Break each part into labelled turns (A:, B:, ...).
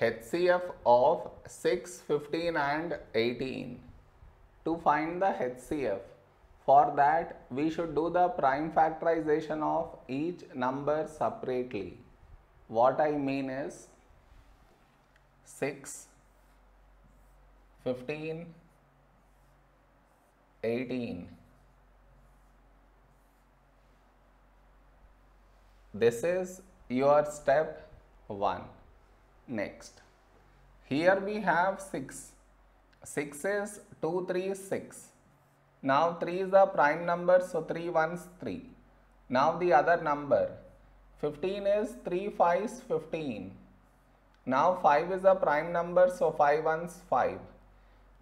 A: HCF of 6, 15 and 18. To find the HCF, for that we should do the prime factorization of each number separately. What I mean is 6, 15, 18. This is your step 1. Next, here we have 6. 6 is 2, 3, 6. Now 3 is the prime number, so 3 ones 3. Now the other number, 15 is 3 5s 15. Now 5 is a prime number, so 5 ones 5.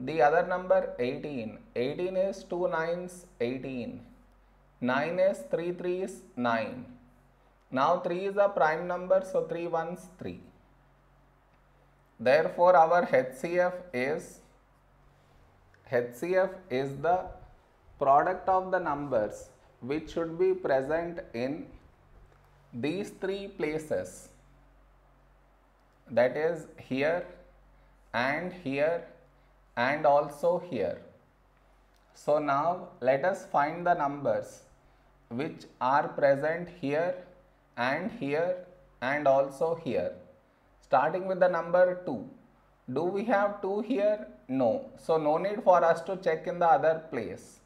A: The other number 18. 18 is 2 9s 18. 9 is 3 3s 9. Now 3 is a prime number, so 3 ones 3. Therefore, our HCF is HCF is the product of the numbers which should be present in these three places that is here and here and also here. So now let us find the numbers which are present here and here and also here. Starting with the number 2. Do we have 2 here? No. So no need for us to check in the other place.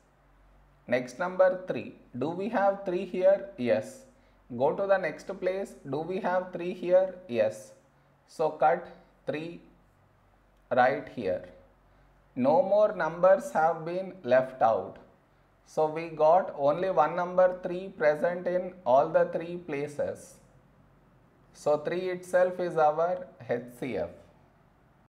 A: Next number 3. Do we have 3 here? Yes. Go to the next place. Do we have 3 here? Yes. So cut 3 right here. No more numbers have been left out. So we got only one number 3 present in all the three places. So 3 itself is our HCF.